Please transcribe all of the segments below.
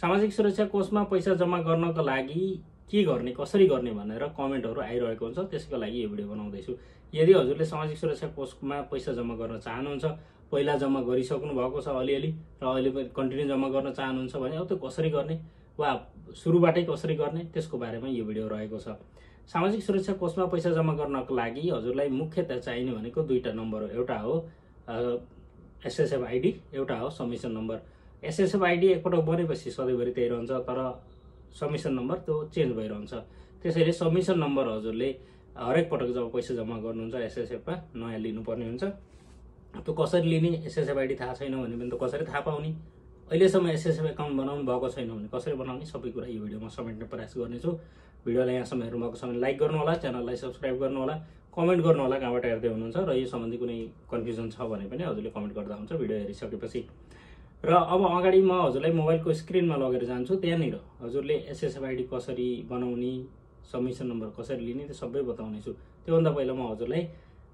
सामाजिक सुरक्षा कोषमा पैसा जम्मा गर्नको लागि के गर्ने कसरी गर्ने भनेर कमेन्टहरू आइरहेको हुन्छ। त्यसको लागि यो भिडियो बनाउँदैछु। यदि हजुरले सामाजिक सुरक्षा कोषमा पैसा जम्मा गर्न चाहनुहुन्छ पहिला जम्मा गरिसक्नु भएको छ अलिअलि र अहिले पनि कन्टिन्यू जम्मा गर्न चाहनुहुन्छ भने अब त्यो कसरी गर्ने? वा सुरुबाटै कसरी गर्ने? त्यसको बारेमा यो भिडियो रहेको छ। सामाजिक सुरक्षा कोषमा पैसा जम्मा गर्नको लागि हजुरलाई मुख्यतः चाहिने भनेको दुईवटा नम्बर हो। एउटा हो एसएसएफ आइडी एउटा हो सब्मिसन नम्बर। एसएसएफ आइडी एकपटक बनेपछि सधैँभरि त्यही रहन्छ तर सब्मिसन नम्बर त्यो चेन्ज भइरहन्छ। त्यसैले सब्मिसन नम्बर हजुरले हरेक पटक जब पैसा जम्मा गर्नुहुन्छ एसएसएफमा नयाँ लिनुपर्ने हुन्छ। त्यो कसरी लिने एसएसएफ आइडी थाहा छैन भने पनि त कसरी थाहा पाउने? अहिलेसम्म एसएसएफ एकाउन्ट बनाउनु भएको छैन भने कसरी बनाउने? सबै कुरा यो भिडियोमा समेट्ने प्रयास गर्नेछु। भिडियोलाई यहाँसम्म हेर्नु भएको छ भने लाइक गर्नु होला च्यानललाई सब्सक्राइब गर्नु होला कमेन्ट गर्नु होला कहाँबाट हेर्दै हुनुहुन्छ र यो सम्बन्धी कुनै कन्फ्युजन छ भने पनि हजुरले कमेन्ट गर्दा हुन्छ भिडियो हेरिसकेपछि। र अब अगाडि म हजुरलाई मोबाइलको स्क्रिनमा लगेर जान्छु त्यहाँनिर। हजुरले एसएसएफ आइडी कसरी बनाउने सब्मिसन नम्बर कसरी लिने त्यो सबै बताउनेछु त्योभन्दा पहिला म हजुरलाई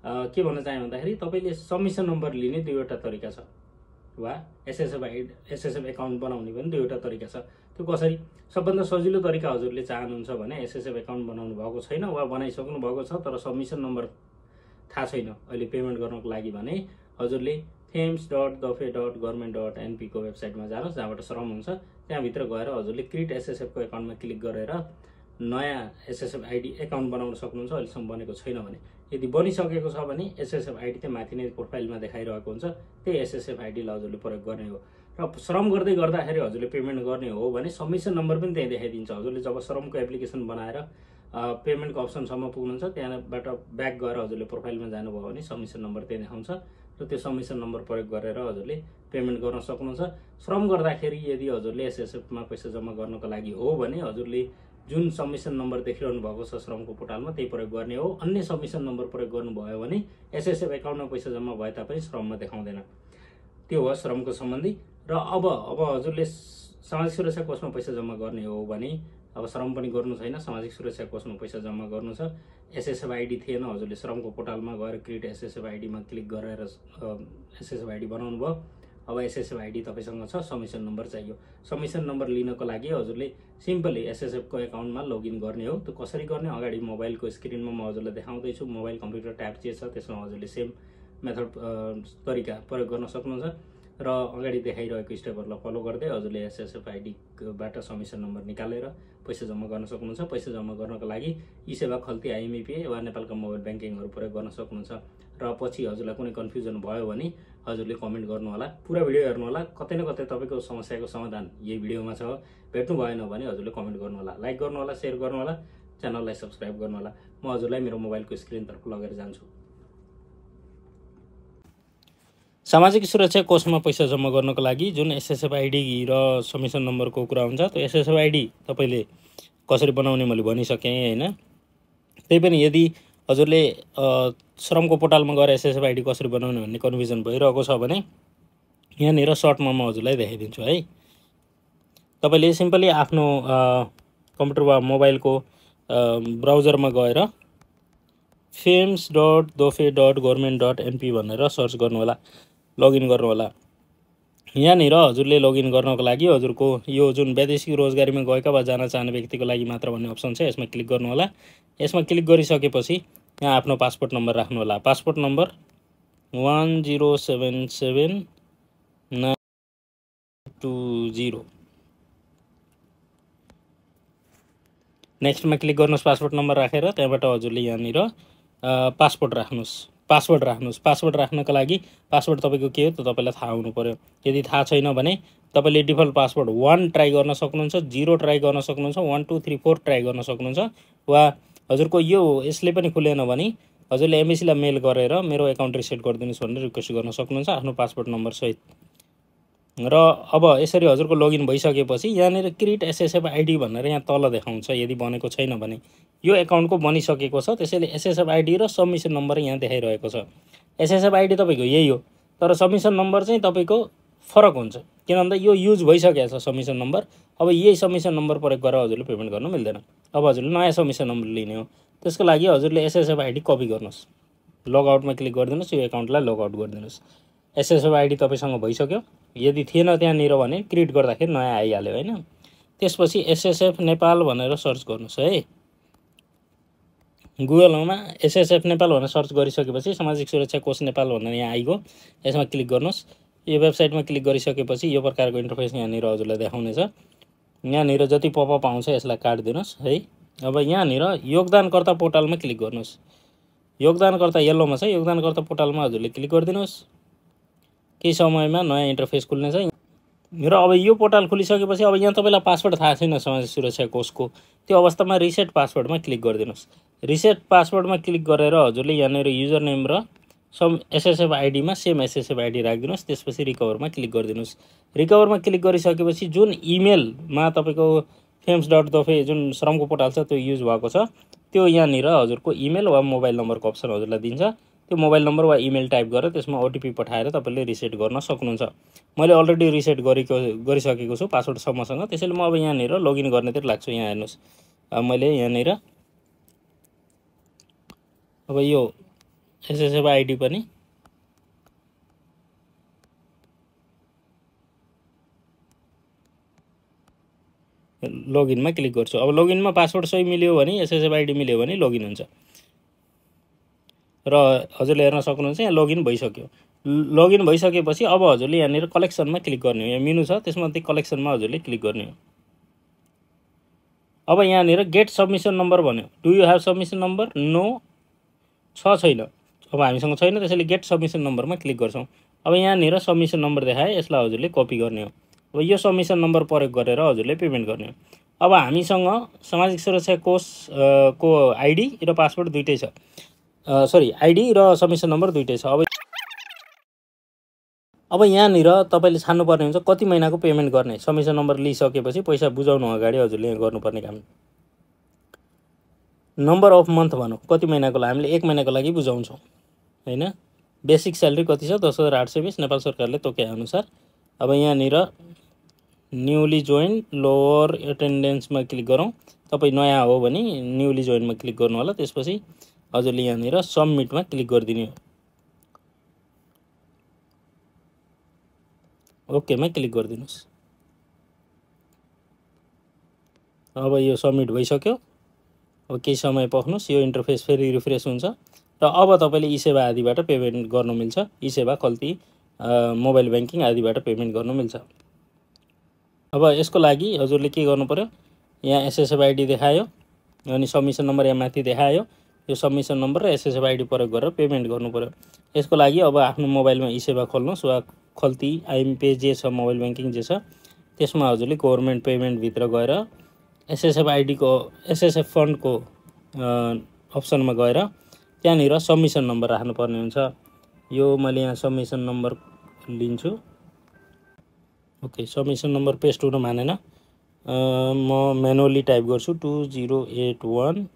के भन्न चाहेँ भन्दाखेरि तपाईँले सब्मिसन नम्बर लिने दुईवटा तरिका छ। वा एसएसएफ एसएसएफ एकाउन्ट बनाउने पनि दुईवटा तरिका छ। त्यो कसरी? सबभन्दा सजिलो तरिका हजुरले चाहनुहुन्छ भने एसएसएफ एकाउन्ट बनाउनु भएको छैन वा बनाइसक्नु भएको छ तर सब्मिसन नम्बर थाहा छैन अहिले पेमेन्ट गर्नको लागि भने हजुरले फेम्स डट दफे डट गभर्मेन्ट डट एनपीको वेबसाइटमा जानुहोस् जहाँबाट श्रम हुन्छ। त्यहाँभित्र गएर हजुरले क्रिट एसएसएफको एकाउन्टमा क्लिक गरेर नयाँ एसएसएफ आइडी एकाउन्ट बनाउन सक्नुहुन्छ अहिलेसम्म बनेको छैन भने। यदि बनिसकेको छ भने एसएसएफ आइडी चाहिँ माथि नै प्रोफाइलमा देखाइरहेको हुन्छ। त्यही एसएसएफ आइडीलाई हजुरले प्रयोग गर्ने हो। र श्रम गर्दै गर्दाखेरि हजुरले पेमेन्ट गर्ने हो भने सब्मिसन नम्बर पनि त्यहीँ देखाइदिन्छ। हजुरले जब श्रमको एप्लिकेसन बनाएर पेमेन्टको अप्सनसम्म पुग्नुहुन्छ त्यहाँबाट ब्याक गएर हजुरले प्रोफाइलमा जानुभयो भने सब्मिसन नम्बर त्यही देखाउँछ। र त्यो सब्मिसन नम्बर प्रयोग गरेर हजुरले पेमेन्ट गर्न सक्नुहुन्छ। श्रम गर्दाखेरि यदि हजुरले एसएसएफमा पैसा जम्मा गर्नको लागि हो भने हजुरले जुन सब्मिसन नम्बर देखिरहनु भएको छ श्रमको पोर्टलमा त्यही प्रयोग गर्ने हो। अन्य सब्मिसन नम्बर प्रयोग गर्नुभयो भने एसएसएफ एकाउन्टमा पैसा जम्मा भए तापनि श्रममा देखाउँदैन। त्यो हो श्रमको सम्बन्धी। र अब अब हजुरले सामाजिक सुरक्षा कोषमा पैसा जम्मा गर्ने हो भने अब श्रम पनि गर्नु छैन सामाजिक सुरक्षा कोषमा पैसा जम्मा गर्नु छ। एसएसएफ आइडी थिएन हजुरले श्रमको पोर्टलमा गएर क्रिएट एसएसएफ आइडीमा क्लिक गरेर एसएसएफ आइडी बनाउनु भयो। अब एसएसएफ आइडी तपाईँसँग छ सब्मिसन नम्बर चाहियो। सब्मिसन नम्बर लिनको लागि हजुरले सिम्पली एसएसएफको एकाउन्टमा लगइन गर्ने हो। त्यो कसरी गर्ने? अगाडि मोबाइलको स्क्रिनमा म हजुरलाई देखाउँदैछु। मोबाइल कम्प्युटर ट्याब जे छ त्यसमा हजुरले सेम मेथड तरिका प्रयोग गर्न सक्नुहुन्छ। र अगाडि देखाइरहेको स्टेपहरूलाई फलो गर्दै हजुरले एसएसएफ आइडीबाट सब्मिसन नम्बर निकालेर पैसा जम्मा गर्न सक्नुहुन्छ। पैसा जम्मा गर्नको लागि ई सेवा खल्ती आइएमइपिए वा नेपालका मोबाइल ब्याङ्किङहरू प्रयोग गर्न सक्नुहुन्छ। र पछि हजुरलाई कुनै कन्फ्युजन भयो भने हजुरले कमेन्ट गर्नु होला पुरा भिडियो हेर्नु होला कतै न कतै तपाईँको समस्याको समाधान यही भिडियोमा छ। भेट्नु भएन भने हजुरले कमेन्ट गर्नु होला लाइक गर्नु होला सेयर गर्नु होला च्यानललाई सब्सक्राइब गर्नु होला म हजुरलाई मेरो मोबाइलको स्क्रिनतर्फ लगेर जान्छु। सामाजिक सुरक्षा कोषमा पैसा जम्मा गर्नको लागि जुन एसएसएफ आइडी र सब्मिसन नम्बरको कुरा हुन्छ त्यो एसएसएफ आइडी तपाईँले कसरी बनाउने मैले भनिसकेँ होइन? त्यही पनि यदि हजुरले श्रमको पोर्टलमा गएर एसएसएफ आइडी कसरी बनाउने भन्ने कन्फ्युजन भइरहेको छ भने यहाँनिर सर्टमा म हजुरलाई देखाइदिन्छु है? तपाईँले सिम्पली आफ्नो कम्प्युटर वा मोबाइलको ब्राउजरमा गएर फेम्स dot दोफे dot government dot N P भनेर सर्च गर्नु होला लगइन गर्नु होला यहाँनिर हजुरले लगइन गर्नको लागि हजुरको यो जुन वैदेशिक रोजगारीमा गएका वा जान चाहने व्यक्तिको लागि मात्र भन्ने अप्सन छ यसमा क्लिक गर्नु होला यसमा क्लिक गरिसकेपछि यहाँ आफ्नो पासपोर्ट नम्बर राख्नु होला passport number one zero seven seven nine two zero. नेक्स्टमा click गर्नुहोस् पासपोर्ट नम्बर राखेर त्यहाँबाट हजुरले यहाँनिर पासपोर्ट राख्नुहोस्। पासवर्ड राख्नुहोस्। पासवर्ड राख्नको लागि पासवर्ड तपाईँको के हो त तपाईँलाई थाहा हुनु पऱ्यो यदि थाहा छैन भने तपाईँले डिफल्ट पासवर्ड वान ट्राई गर्न सक्नुहुन्छ जिरो ट्राई गर्न सक्नुहुन्छ one two three four try गर्न सक्नुहुन्छ। वा हजुरको यो यसले पनि खुलेन भने हजुरले एमएसीलाई मेल गरेर मेरो एकाउन्ट रिसेट गरिदिनुहोस् भनेर रिक्वेस्ट गर्न सक्नुहुन्छ आफ्नो पासपोर्ट नम्बरसहित र अब यसरी हजुरको लगइन भइसकेपछि यहाँनिर क्रिएट एसएसएफ आइडी भनेर यहाँ तल देखाउँछ यदि बनेको छैन भने। यो एकाउन्टको बनिसकेको छ। त्यसैले एसएसएफ आइडी र सब्मिसन नम्बर यहाँ देखाइरहेको छ। एसएसएफ आइडी तपाईँको यही हो। तर सब्मिसन नम्बर चाहिँ तपाईँको फरक हुन्छ। किन भन्दा यो युज भइसकेको छ सब्मिसन नम्बर अब यही सब्मिसन नम्बर प्रयोग गरेर हजुरले पेमेन्ट गर्नु मिल्दैन। अब हजुरले नयाँ सब्मिसन नम्बर लिने हो। त्यसको लागि हजुरले एसएसएफ आइडी कपी गर्नुहोस्। लगआउटमा क्लिक गरिदिनुहोस्। यो एकाउन्टलाई लगआउट गरिदिनुहोस्। एसएसएफ आइडी तपाईँसँग भइसक्यो। यदि थिएन त्यहाँनिर भने क्रिएट गर्दाखेरि नयाँ आइहाल्यो होइन? त्यसपछि एसएसएफ नेपाल भनेर सर्च गर्नुहोस् है। गुगलमा एसएसएफ नेपाल भनेर सर्च गरिसकेपछि सामाजिक सुरक्षा कोष नेपाल भनेर यहाँ आइगयो। यसमा क्लिक गर्नुहोस्। यो वेबसाइटमा क्लिक गरिसकेपछि यो प्रकारको इन्टरफेस यहाँनिर हजुरलाई देखाउनेछ। यहाँनिर जति पपअप आउँछ यसलाई काटिदिनुहोस् है। अब यहाँनिर योगदानकर्ता पोर्टलमा क्लिक गर्नुहोस्। योगदानकर्ता येल्लोमा छ। योगदानकर्ता पोर्टलमा हजुरले क्लिक गरिदिनुहोस्। केही समयमा नयाँ इन्टरफेस खुल्नेछ र अब यो पोर्टल खोलिसकेपछि अब यहाँ तपाईँलाई पासवर्ड थाहा छैन समाज सुरक्षा कोषको त्यो अवस्थामा रिसेट पासवर्डमा क्लिक गरिदिनुहोस्। रिसेट पासवर्डमा क्लिक गरेर हजुरले यहाँनिर युजर नेम र some SSF आइडीमा same S S F ID राखिदिनुहोस् त्यसपछि रिकभरमा क्लिक गरिदिनुहोस्। रिकभरमा क्लिक गरिसकेपछि जुन इमेलमा तपाईँको फेम्स डट दफे जुन श्रमको पोर्टल छ त्यो युज भएको छ त्यो यहाँनिर हजुरको इमेल वा मोबाइल नम्बरको अप्सन हजुरलाई दिन्छ। त्यो मोबाइल नम्बर वा इमेल टाइप गरेर त्यसमा ओटिपी पठाएर तपाईँले रिसेट गर्न सक्नुहुन्छ। मैले अलरेडी रिसेट गरेको गरिसकेको छु पासवर्डसम्मसँग त्यसैले म अब यहाँनिर लगइन गर्नेतिर लाग्छु। यहाँ हेर्नुहोस्। मैले यहाँनिर अब यो एसएसएफ आइडी पनि लगइनमा क्लिक गर्छु। अब लगइनमा पासवर्ड सही मिल्यो भने एसएसएफ आइडी मिल्यो भने लगइन हुन्छ। र हजुरले हेर्न सक्नुहुन्छ यहाँ लगइन भइसक्यो। लगइन भइसकेपछि अब हजुरले यहाँनिर कलेक्सनमा क्लिक गर्ने हो। यहाँ मिनु छ त्यसमा त्यही कलेक्सनमा हजुरले क्लिक गर्ने हो। अब यहाँनिर गेट सबमिसन नम्बर भन्यो। Do you have submission number no छ छैन। अब हामीसँग छैन त्यसैले गेट सबमिसन नम्बरमा क्लिक गर्छौँ। अब यहाँनिर सबमिसन नम्बर देखाए यसलाई हजुरले कपी गर्ने हो। अब यो सबमिसन नम्बर प्रयोग गरेर हजुरले पेमेन्ट गर्ने हो। अब हामीसँग सामाजिक सुरक्षा कोष को आइडी र पासवर्ड दुइटै छ। सरी आइडी र सबमिसन नम्बर दुइटै छ। अब अब यहाँनिर तपाईँले छान्नुपर्ने हुन्छ कति महिनाको पेमेन्ट गर्ने। सबमिसन नम्बर लिइसकेपछि पैसा बुझाउनु अगाडि हजुरले यहाँ गर्नुपर्ने काम। नम्बर अफ मन्थ भनौँ कति महिनाको लागि हामीले एक महिनाको लागि बुझाउँछौँ होइन? बेसिक स्यालेरी कति छ? दस हजार आठ सय बिस नेपाल सरकारले तोके अनुसार। अब यहाँनिर न्युली जोइन लोवर एटेन्डेन्समा क्लिक गरौँ। तपाईँ नयाँ हो भने न्युली जोइनमा क्लिक गर्नु होला त्यसपछि हजुरले यहाँनिर सबमिटमा क्लिक गरिदिने हो। ओकेमा क्लिक गरिदिनुहोस्। अब यो सबमिट भइसक्यो। अब केही समय पख्नुहोस् यो इन्टरफेस फेरि रिफ्रेस हुन्छ। र अब तपाईँले ई सेवा आदिबाट पेमेन्ट गर्नु मिल्छ। E Sewa Khalti mobile banking आदिबाट payment गर्नु मिल्छ। अब यसको लागि हजुरले के गर्नु पऱ्यो यहाँ एसएसएफ आइडी देखायो अनि सबमिसन नम्बर यहाँ माथि देखायो। यो सबमिसन नम्बर र एसएसएफ आइडी प्रयोग गरेर पेमेन्ट गर्नु पऱ्यो यसको लागि अब आफ्नो मोबाइलमा ई सेवा खोल्नुहोस् वा खल्ती आइएमपे जे छ मोबाइल ब्याङ्किङ जे छ त्यसमा हजुरले गभर्मेन्ट पेमेन्टभित्र गएर एसएसएफ आइडीको एसएसएफ फन्डको अप्सनमा गएर त्यहाँनिर सबमिसन नम्बर राख्नुपर्ने हुन्छ। यो मैले यहाँ सबमिसन नम्बर लिन्छु। ओके सबमिसन नम्बर पेस्ट हुन मानेन। म मेनुअली टाइप गर्छु टु जिरो एट वान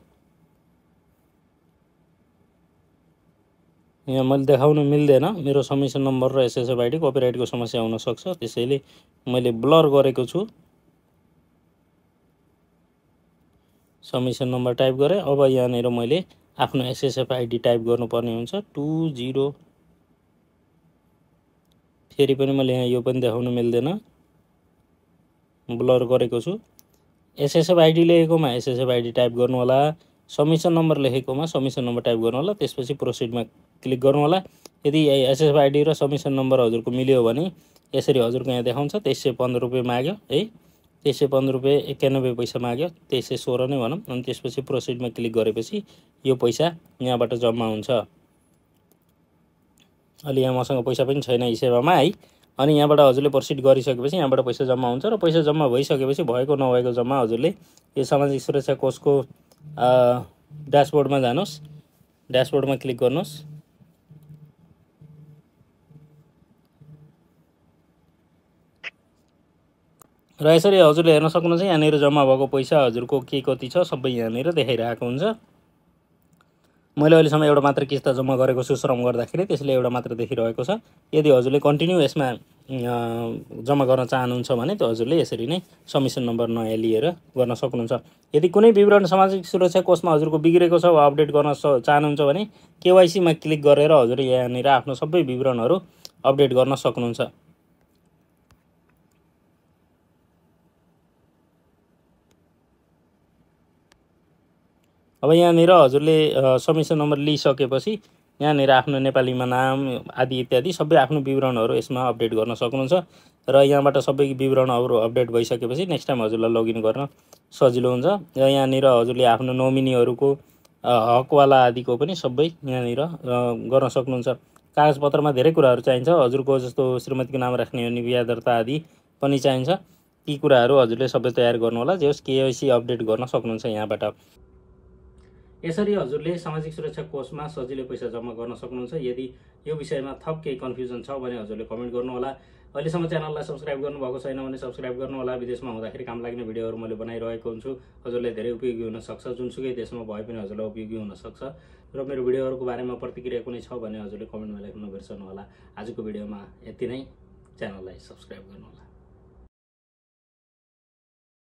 यहाँ मैले देखाउनु मिल्दैन। मेरो सबमिसन नम्बर र एसएसएफ आइडी कपिराइटको समस्या हुनसक्छ। त्यसैले मैले ब्लर गरेको छु। सबमिसन नम्बर टाइप गरेँ। अब यहाँनिर मैले आफ्नो एसएसएफ आइडी टाइप गर्नुपर्ने हुन्छ। टु जिरो फेरि पनि मैले यहाँ यो पनि देखाउनु मिल्दैन। ब्लर गरेको छु। एसएसएफ आइडी लेखेकोमा एसएसएफ आइडी टाइप गर्नु होला सबमिसन नम्बर लेखेकोमा सबमिसन नम्बर टाइप गर्नु होला त्यसपछि प्रोसिडमा क्लिक गर्नु होला। यदि एसएसएफ आइडी र सबमिसन नम्बर हजुरको मिल्यो भने यसरी हजुरको यहाँ देखाउँछ तेइस सय पन्ध्र रुपियाँ माग्यो है? तेइस सय पन्ध्र रुपियाँ एकानब्बे पैसा माग्यो तेइस सय सोह्र नै भनौँ अनि त्यसपछि प्रोसिडमा क्लिक गरेपछि यो पैसा यहाँबाट जम्मा हुन्छ। अहिले यहाँ मसँग पैसा पनि छैन यी सेवामा है? अनि यहाँबाट हजुरले प्रोसिड गरिसकेपछि यहाँबाट पैसा जम्मा हुन्छ र पैसा जम्मा भइसकेपछि भएको नभएको जम्मा हजुरले यो सामाजिक सुरक्षा कोषको ड्यासबोर्डमा जानुहोस्। ड्यासबोर्डमा क्लिक गर्नुहोस्। र यसरी हजुरले हेर्न सक्नुहुन्छ यहाँनिर जम्मा भएको पैसा हजुरको के कति छ सबै यहाँनिर देखाइरहेको हुन्छ। मैले अहिलेसम्म एउटा मात्र किस्ता जम्मा गरेको छु श्रम गर्दाखेरि त्यसले एउटा मात्र देखिरहेको छ। यदि हजुरले कन्टिन्यू यसमा जम्मा गर्न चाहनुहुन्छ भने त हजुरले यसरी नै समिसन नम्बर नयाँ लिएर गर्न सक्नुहुन्छ। यदि कुनै विवरण सामाजिक सुरक्षा कोषमा हजुरको बिग्रेको छ वा अपडेट गर्न चाहनुहुन्छ भने केवाइसीमा क्लिक गरेर हजुर यहाँनिर आफ्नो सबै विवरणहरू अपडेट गर्न सक्नुहुन्छ। अब यहाँनिर हजुरले समिसन नम्बर लिइसकेपछि यहाँनिर आफ्नो नेपालीमा नाम आदि इत्यादि सबै आफ्नो विवरणहरू यसमा अपडेट गर्न सक्नुहुन्छ। र यहाँबाट सबै विवरणहरू अपडेट भइसकेपछि नेक्स्ट टाइम हजुरलाई लगइन गर्न सजिलो हुन्छ। र यहाँनिर हजुरले आफ्नो नोमिनीहरूको हकवाला आदिको पनि सबै यहाँनिर गर्न सक्नुहुन्छ। कागजपत्रमा धेरै कुराहरू चाहिन्छ। हजुरको जस्तो श्रीमतीको नाम राख्ने हो आदि पनि चाहिन्छ। ती कुराहरू हजुरले सबै तयार गर्नु होला जे होस् केवाइसी अपडेट गर्न सक्नुहुन्छ यहाँबाट। यसरी हजुरले सामाजिक सुरक्षा कोषमा सजिलै पैसा जम्मा गर्न सक्नुहुन्छ। यदि यो विषयमा थप केही कन्फ्युजन छ भने हजुरले कमेन्ट गर्नुहोला। अहिलेसम्म च्यानललाई सब्सक्राइब गर्नुभएको छैन भने सब्सक्राइब गर्नुहोला। विदेशमा हुँदाखेरि काम लाग्ने भिडियोहरू मैले बनाइरहेको हुन्छु। हजुरलाई धेरै उपयोगी हुनसक्छ जुनसुकै देशमा भए पनि हजुरलाई उपयोगी हुनसक्छ र मेरो भिडियोहरूको बारेमा प्रतिक्रिया कुनै छ भने हजुरले कमेन्टमा लेख्न बिर्सनु होला आजको भिडियोमा यति नै। च्यानललाई सब्सक्राइब गर्नुहोला।